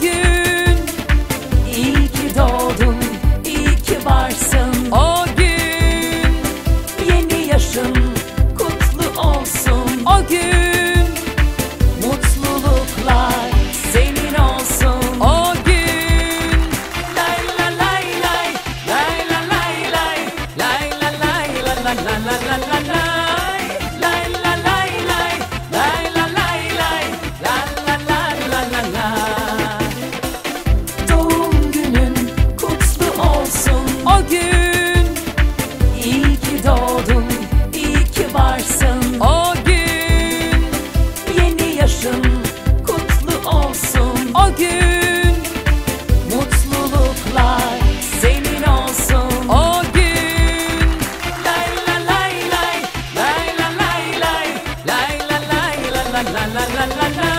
gün. İyi ki doğdun, iyi ki varsın. O gün. Yeni yaşın kutlu olsun. O gün. Yaşın kutlu olsun. O gün Mutluluklar senin olsun. O gün Lay la lay lay, lay la lay lay Lay la lay la la la la la